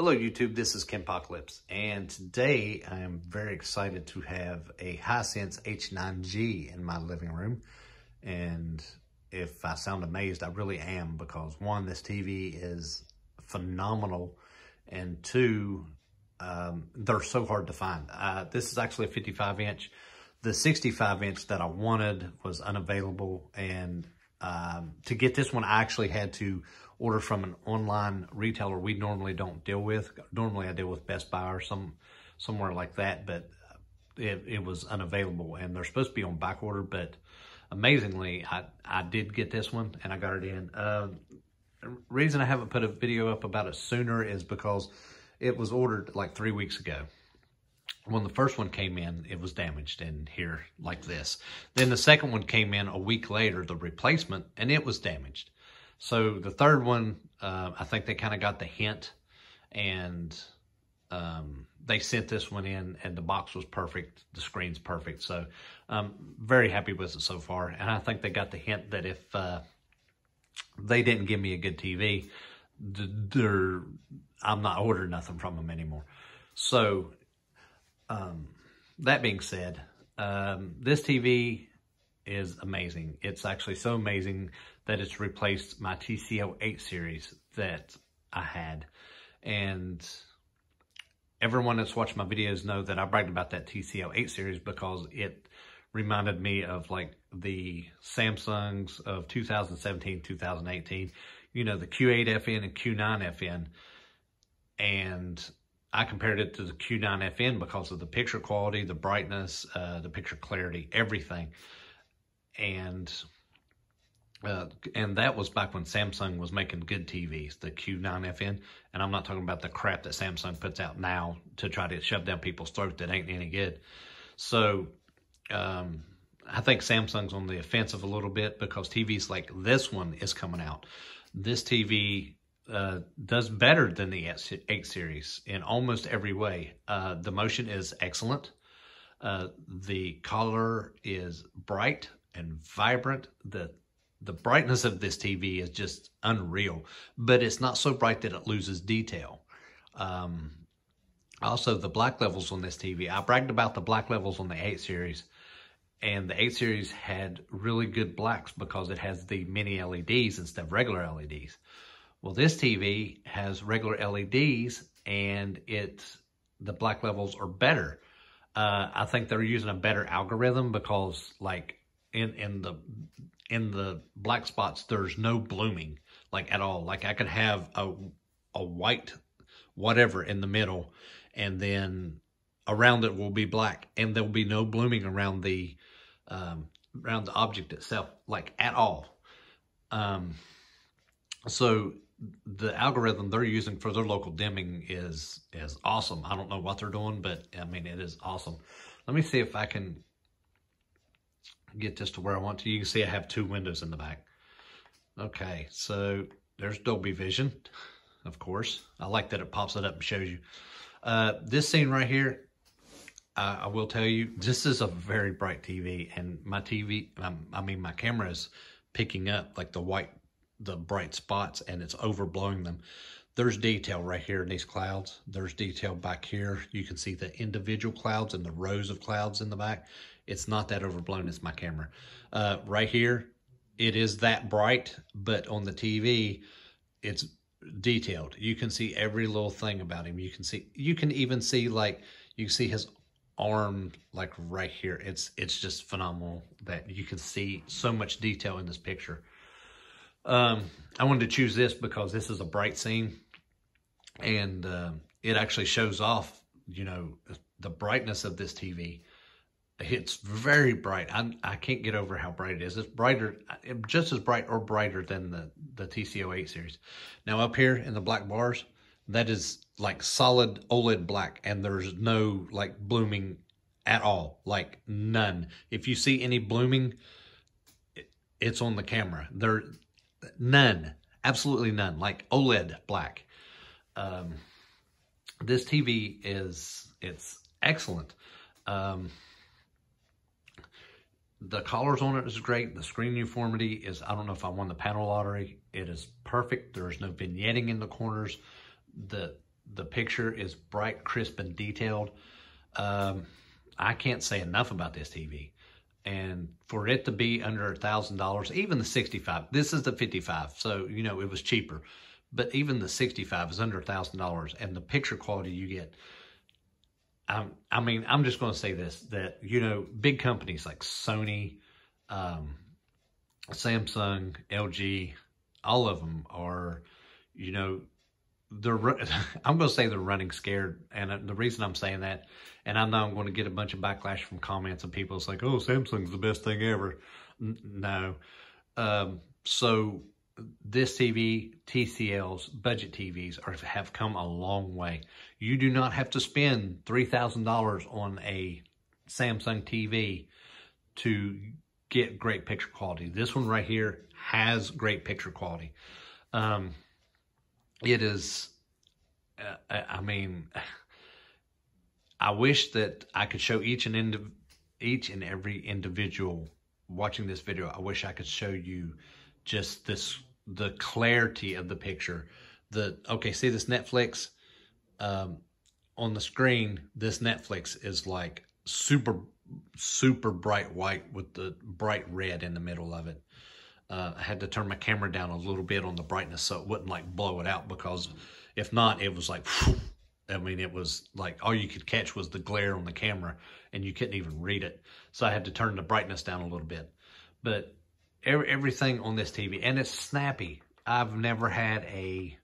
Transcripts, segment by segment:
Hello YouTube, this is Kenpocalypse, and today I am very excited to have a Hisense H9G in my living room. And if I sound amazed, I really am because one, this TV is phenomenal, and two, um, they're so hard to find. Uh, this is actually a 55 inch. The 65 inch that I wanted was unavailable, and um, to get this one, I actually had to order from an online retailer we normally don't deal with. Normally I deal with Best Buy or some somewhere like that, but it, it was unavailable and they're supposed to be on back order, but amazingly, I, I did get this one and I got it in. Uh, reason I haven't put a video up about it sooner is because it was ordered like three weeks ago when the first one came in, it was damaged in here like this. Then the second one came in a week later, the replacement, and it was damaged. So the third one, uh, I think they kind of got the hint and um, they sent this one in and the box was perfect. The screen's perfect. So I'm um, very happy with it so far. And I think they got the hint that if uh, they didn't give me a good TV, I'm not ordering nothing from them anymore. So um, that being said, um, this TV is amazing. It's actually so amazing that it's replaced my TCL 8 series that I had. And everyone that's watched my videos know that I bragged about that TCL 8 series because it reminded me of like the Samsungs of 2017, 2018, you know, the Q8FN and Q9FN. And I compared it to the Q9FN because of the picture quality, the brightness, uh, the picture clarity, everything. And uh, and that was back when Samsung was making good TVs, the Q9FN. And I'm not talking about the crap that Samsung puts out now to try to shove down people's throat that ain't any good. So um, I think Samsung's on the offensive a little bit because TVs like this one is coming out. This TV uh, does better than the 8 series in almost every way. Uh, the motion is excellent. Uh, the color is bright and vibrant. The the brightness of this TV is just unreal, but it's not so bright that it loses detail. Um, also, the black levels on this TV, I bragged about the black levels on the 8 series, and the 8 series had really good blacks because it has the mini LEDs instead of regular LEDs. Well, this TV has regular LEDs and it's the black levels are better. Uh, I think they're using a better algorithm because like in, in the in the black spots, there's no blooming like at all. Like I could have a, a white whatever in the middle and then around it will be black and there'll be no blooming around the um, around the object itself like at all. Um, so the algorithm they're using for their local dimming is is awesome. I don't know what they're doing, but I mean it is awesome. Let me see if I can get this to where I want to. You can see I have two windows in the back. Okay, so there's Dolby Vision, of course. I like that it pops it up and shows you. Uh, this scene right here, uh, I will tell you, this is a very bright TV, and my TV, um, I mean, my camera is picking up like the white the bright spots and it's overblowing them. There's detail right here in these clouds. There's detail back here. You can see the individual clouds and the rows of clouds in the back. It's not that overblown as my camera. Uh, right here, it is that bright, but on the TV, it's detailed. You can see every little thing about him. You can see, you can even see like, you see his arm like right here. It's, it's just phenomenal that you can see so much detail in this picture. Um, I wanted to choose this because this is a bright scene and uh, it actually shows off, you know, the brightness of this TV. It's very bright. I, I can't get over how bright it is. It's brighter, just as bright or brighter than the, the TCL 8 series. Now up here in the black bars, that is like solid OLED black and there's no like blooming at all, like none. If you see any blooming, it's on the camera. There, None. Absolutely none. Like OLED black. Um, this TV is, it's excellent. Um, the colors on it is great. The screen uniformity is, I don't know if I won the panel lottery. It is perfect. There's no vignetting in the corners. The The picture is bright, crisp, and detailed. Um, I can't say enough about this TV. And for it to be under a thousand dollars, even the 65, this is the 55. So, you know, it was cheaper, but even the 65 is under $1,000 and the picture quality you get. Um, I mean, I'm just going to say this, that, you know, big companies like Sony, um, Samsung, LG, all of them are, you know, they're, I'm going to say they're running scared. And the reason I'm saying that, and I know I'm going to get a bunch of backlash from comments and people. It's like, oh, Samsung's the best thing ever. N no. Um, so this TV, TCL's budget TVs are, have come a long way. You do not have to spend $3,000 on a Samsung TV to get great picture quality. This one right here has great picture quality. Um, it is, uh, I mean, I wish that I could show each and indiv- each and every individual watching this video. I wish I could show you just this the clarity of the picture. The okay, see this Netflix um, on the screen. This Netflix is like super super bright white with the bright red in the middle of it. Uh, I had to turn my camera down a little bit on the brightness so it wouldn't like blow it out because if not, it was like, I mean, it was like all you could catch was the glare on the camera and you couldn't even read it. So I had to turn the brightness down a little bit. But every, everything on this TV, and it's snappy. I've never had a,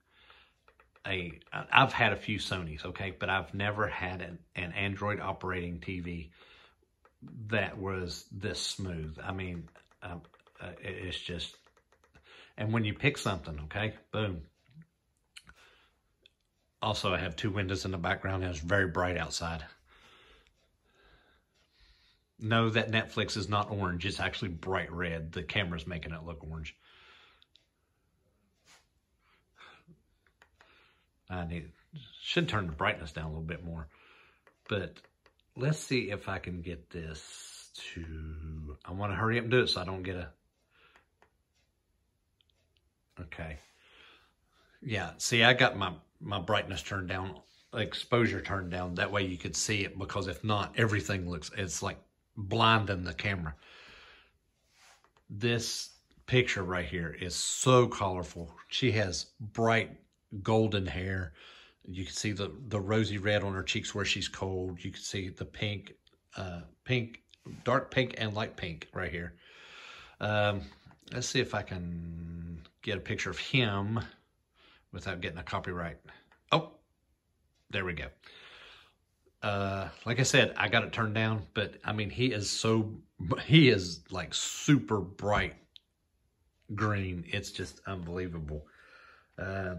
a, I've had a few Sonys, okay, but I've never had an, an Android operating TV that was this smooth. I mean, um, uh, it's just, and when you pick something, okay, boom. Also, I have two windows in the background it's very bright outside. No, that Netflix is not orange. It's actually bright red. The camera's making it look orange. I need should turn the brightness down a little bit more. But let's see if I can get this to, I want to hurry up and do it so I don't get a, okay. Yeah, see, I got my, my brightness turned down, exposure turned down. That way you could see it because if not, everything looks, it's like blinding the camera. This picture right here is so colorful. She has bright golden hair. You can see the, the rosy red on her cheeks where she's cold. You can see the pink, uh, pink, dark pink and light pink right here. Um, let's see if I can get a picture of him without getting a copyright. Oh, there we go. Uh, like I said, I got it turned down, but I mean, he is so, he is like super bright green. It's just unbelievable. Uh,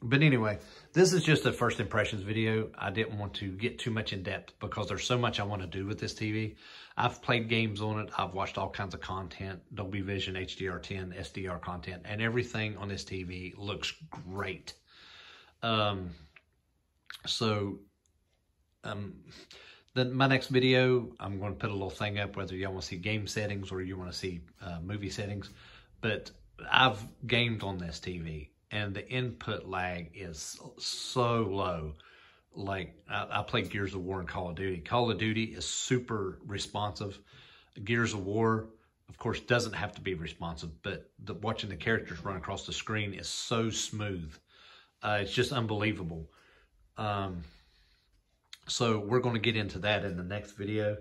but anyway, this is just a first impressions video. I didn't want to get too much in depth because there's so much I want to do with this TV. I've played games on it. I've watched all kinds of content, Dolby Vision, HDR10, SDR content, and everything on this TV looks great. Um, so, um, then my next video, I'm going to put a little thing up, whether y'all want to see game settings or you want to see uh, movie settings. But I've gamed on this TV and the input lag is so low. Like I, I played Gears of War and Call of Duty. Call of Duty is super responsive. Gears of War, of course, doesn't have to be responsive, but the, watching the characters run across the screen is so smooth. Uh, it's just unbelievable. Um, so we're going to get into that in the next video,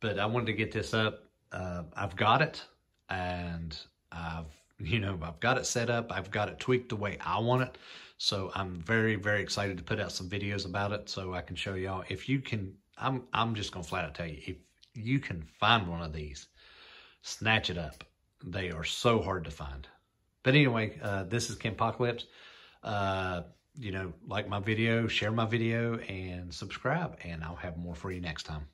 but I wanted to get this up. Uh, I've got it and I've you know, I've got it set up. I've got it tweaked the way I want it. So I'm very, very excited to put out some videos about it so I can show y'all. If you can, I'm, I'm just going to flat out tell you, if you can find one of these, snatch it up. They are so hard to find. But anyway, uh, this is Apocalypse. Uh, you know, like my video, share my video, and subscribe, and I'll have more for you next time.